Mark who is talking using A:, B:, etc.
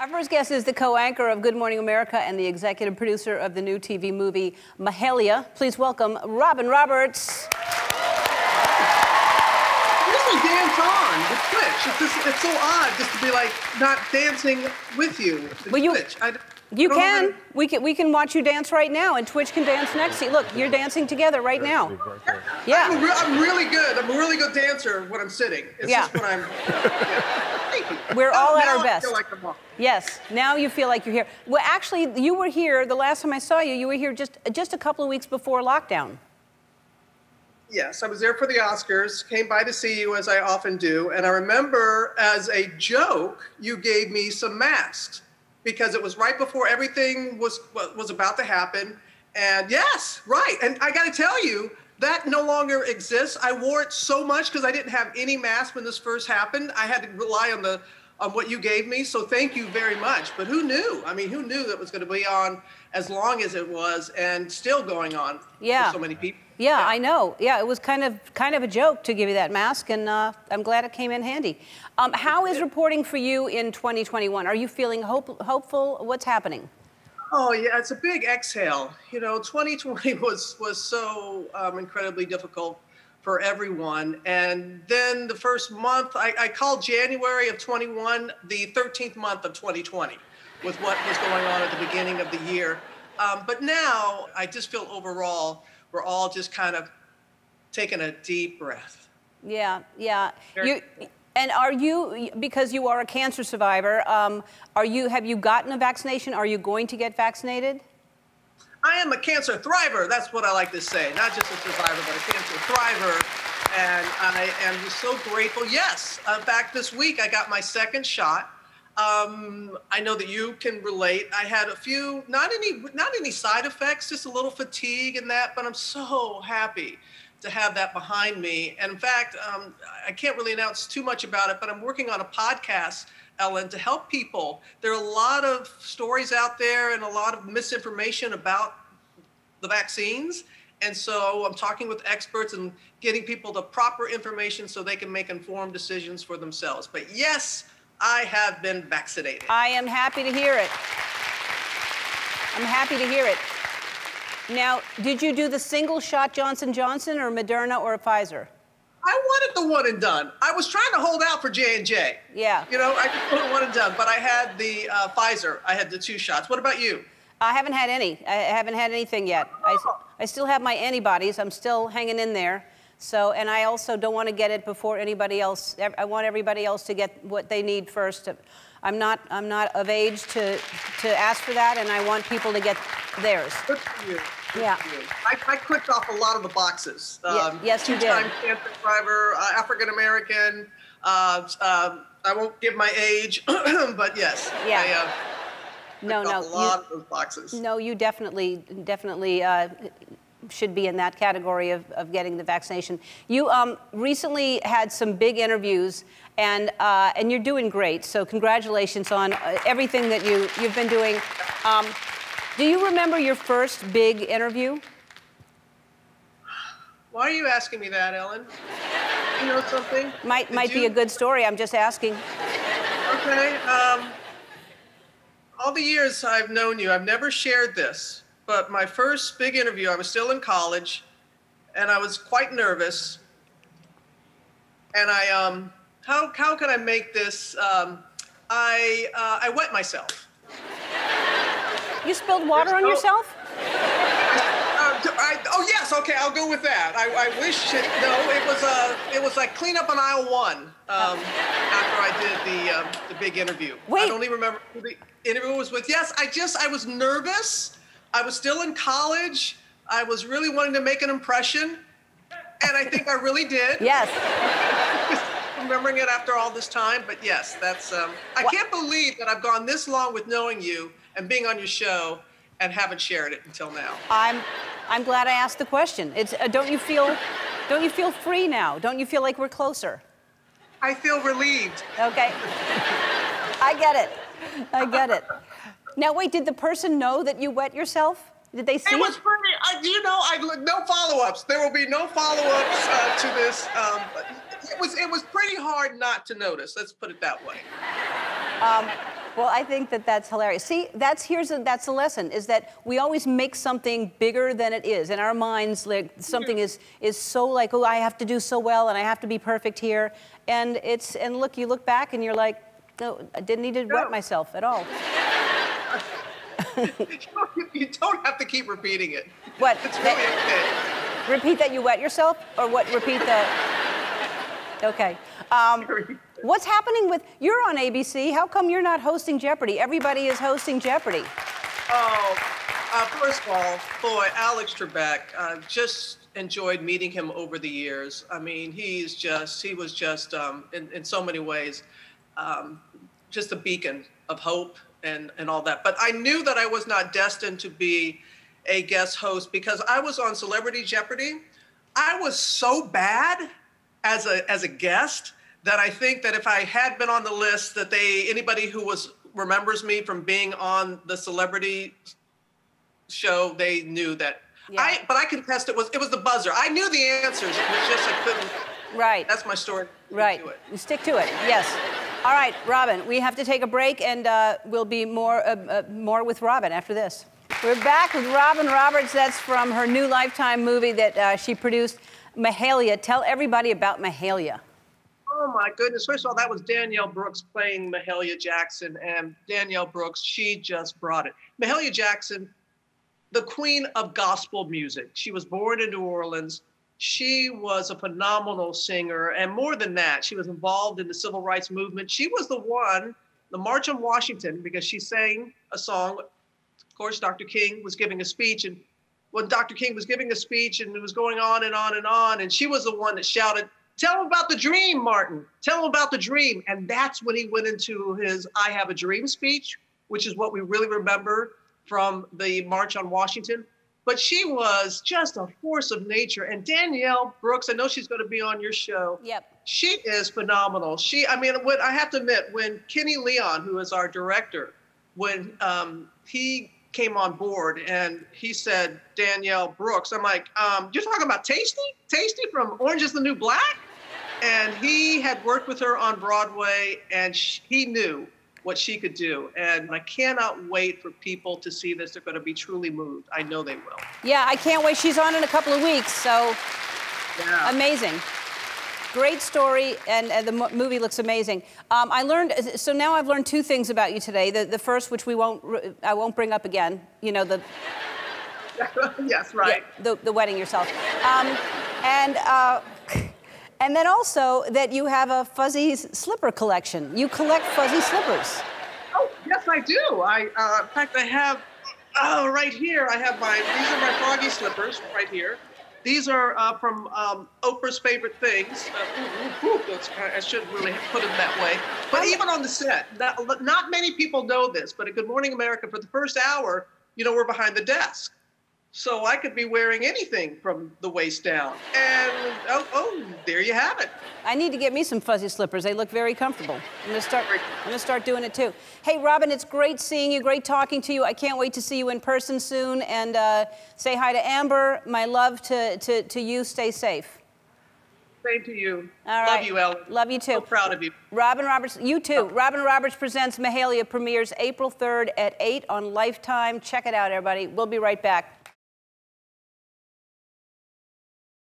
A: Our first guest is the co-anchor of Good Morning America and the executive producer of the new TV movie Mahalia. Please welcome Robin Roberts.
B: Usually dance on with Twitch. It's, just, it's so odd just to be like not dancing with you.
A: Well, you-
B: Twitch. I,
A: You
B: I don't know how
A: can.
B: to-
A: We can. We can watch you dance right now, and Twitch can dance next to you. Look, you're dancing together right now.
B: I'm,
A: Yeah.
B: re- I'm really good. I'm a really good dancer when I'm sitting. It's
A: Yeah.
B: just when I'm. Yeah.
A: We're
B: Now-
A: all at our best.
B: like.
A: Yes. Now you feel like you're here. Well, actually, you were here the last time I saw you. You were here just just a couple of weeks before lockdown.
B: Yes, I was there for the Oscars, came by to see you as I often do, and I remember as a joke, you gave me some masks because it was right before everything was was about to happen. And yes, right. And I got to tell you, that no longer exists. I wore it so much because I didn't have any mask when this first happened. I had to rely on the on what you gave me. So thank you very much. But who knew? I mean, who knew that was going to be on as long as it was and still going on
A: Yeah.
B: for so many people?
A: Yeah, I know. Yeah, it was kind of kind of a joke to give you that mask, and uh, I'm glad it came in handy. Um, how is reporting for you in 2021? Are you feeling hope, hopeful? What's happening?
B: Oh yeah, it's a big exhale. You know, 2020 was was so um, incredibly difficult for everyone, and then the first month, I, I called January of 21 the 13th month of 2020, with what was going on at the beginning of the year. Um, but now, I just feel overall we're all just kind of taking a deep breath.
A: Yeah, yeah. You, and are you because you are a cancer survivor? Um, are you have you gotten a vaccination? Are you going to get vaccinated?
B: I am a cancer thriver. That's what I like to say. Not just a survivor, but a cancer thriver. And I am just so grateful. Yes, in fact, this week I got my second shot. Um, I know that you can relate. I had a few, not any, not any side effects, just a little fatigue and that. But I'm so happy to have that behind me. And in fact, um, I can't really announce too much about it, but I'm working on a podcast, Ellen, to help people. There are a lot of stories out there and a lot of misinformation about the vaccines. And so I'm talking with experts and getting people the proper information so they can make informed decisions for themselves. But yes, I have been vaccinated.
A: I am happy to hear it. I'm happy to hear it. Now, did you do the single shot Johnson Johnson or Moderna or Pfizer?
B: I wanted the one and done. I was trying to hold out for J and J.
A: Yeah.
B: You know, I just wanted one and done, but I had the uh, Pfizer. I had the two shots. What about you?
A: I haven't had any. I haven't had anything yet. I, I still have my antibodies. I'm still hanging in there. So, and I also don't want to get it before anybody else. I want everybody else to get what they need first. I'm not, I'm not of age to, to ask for that, and I want people to get theirs.
B: Good for you. Good
A: Yeah.
B: for you. I, I clicked off a lot of the boxes.
A: Yeah, yes, you did.
B: Two-time cancer survivor, uh, African American. Uh, um, I won't give my age, but yes.
A: Yeah.
B: I, uh,
A: No, no. you-
B: of those boxes.
A: No, you definitely, definitely uh, should be in that category of, of getting the vaccination. You um, recently had some big interviews, and uh, and you're doing great. So congratulations on uh, everything that you you've been doing. Um, do you remember your first big interview?
B: Why are you asking me that, Ellen? You know something?
A: Might
B: Did
A: might be a good story. I'm just asking.
B: Okay. Um, all the years I've known you, I've never shared this, but my first big interview, I was still in college, and I was quite nervous. And I, um, how how can I make this? Um, I uh, I wet myself.
A: You spilled water on
B: no-
A: yourself?
B: Uh, I- oh yes, okay, I'll go with that. I, I wish it, no, it was uh, it was like clean up on aisle one um, after I did the um, the big interview.
A: Wait.
B: I don't even remember who the interview was with. Yes, I just I was nervous. I was still in college. I was really wanting to make an impression, and I think I really did.
A: Yes.
B: Remembering it after all this time, but yes, that's. Um, I can't believe that I've gone this long with knowing you and being on your show, and haven't shared it until now.
A: I'm I'm glad I asked the question. It's uh, don't you feel don't you feel free now? Don't you feel like we're closer?
B: I feel relieved.
A: Okay. I get it. I get it. Now, wait, did the person know that you wet yourself? Did they see
B: It was pretty. I, you know, I no follow-ups. There will be no follow-ups uh, to this. Um, it was it was pretty hard not to notice. Let's put it that way.
A: Well, I think that that's hilarious. See, that's here's a, that's the lesson: is that we always make something bigger than it is in our minds. Like something is is so like, oh, I have to do so well, and I have to be perfect here. And it's and look, you look back and you're like, no, I didn't need to
B: No.
A: wet myself at all.
B: You don't have to keep repeating it.
A: What?
B: It's
A: That-
B: okay.
A: repeat that you wet yourself, or what? Repeat that. Okay. Um, what's happening with you're on ABC? How come you're not hosting Jeopardy? Everybody is hosting Jeopardy.
B: Oh, uh, first of all, boy, Alex Trebek, uh, just enjoyed meeting him over the years. I mean, he's just, he was just, um, in, in so many ways, um, just a beacon of hope and, and all that. But I knew that I was not destined to be a guest host because I was on Celebrity Jeopardy. I was so bad as a, as a guest that I think that if I had been on the list, that they, anybody who was, remembers me from being on the celebrity show, they knew that.
A: Yeah.
B: I, but I contest it was, it was the buzzer. I knew the answers. It was just, I couldn't,
A: Right.
B: that's my story.
A: Right.
B: To it.
A: You Stick to it. Yes. All right, Robin. We have to take a break, and uh, we'll be more uh, uh, more with Robin after this. We're back with Robin Roberts. That's from her new Lifetime movie that uh, she produced, Mahalia. Tell everybody about Mahalia.
B: Oh my goodness. First of all, that was Danielle Brooks playing Mahalia Jackson. And Danielle Brooks, she just brought it. Mahalia Jackson, the queen of gospel music. She was born in New Orleans. She was a phenomenal singer. And more than that, she was involved in the civil rights movement. She was the one, the March on Washington, because she sang a song. Of course, Dr. King was giving a speech. And when Dr. King was giving a speech and it was going on and on and on, and she was the one that shouted, Tell him about the dream, Martin. Tell him about the dream. And that's when he went into his I Have a Dream speech, which is what we really remember from the March on Washington. But she was just a force of nature. And Danielle Brooks, I know she's going to be on your show.
A: Yep.
B: She is phenomenal. She, I mean, what I have to admit, when Kenny Leon, who is our director, when um, he came on board and he said Danielle Brooks, I'm like, um, you're talking about Taystee, Taystee from Orange Is the New Black, and he had worked with her on Broadway, and sh- he knew what she could do. And I cannot wait for people to see this. They're going to be truly moved. I know they will.
A: Yeah, I can't wait. She's on in a couple of weeks, so
B: Yeah.
A: amazing. Great story, and, and the mo- movie looks amazing. Um, I learned so now I've learned two things about you today. The, the first, which we won't, I won't bring up again. You know the
B: yes, right.
A: Yeah, the, the wedding yourself. Um, and, uh, and then also that you have a fuzzy slipper collection. You collect fuzzy slippers.
B: Oh, yes, I do. I, uh, in fact, I have, oh, right here, I have my, these are my froggy slippers right here. These are uh, from um, Oprah's favorite things. Uh, ooh, ooh, ooh, I shouldn't really have put them that way. But even on the set, that, not many people know this, but at Good Morning America, for the first hour, you know, we're behind the desk. So I could be wearing anything from the waist down. And oh, oh, there you have it.
A: I need to get me some fuzzy slippers. They look very comfortable. I'm gonna start. I'm gonna start doing it too. Hey, Robin, it's great seeing you. Great talking to you. I can't wait to see you in person soon. And uh, say hi to Amber. My love to, to, to you. Stay safe.
B: Same to you.
A: All
B: Love you, Ellen.
A: Love you too.
B: So proud of you.
A: Robin Roberts, you too. Robin Roberts presents Mahalia premieres April 3rd at 8 on Lifetime. Check it out, everybody. We'll be right back.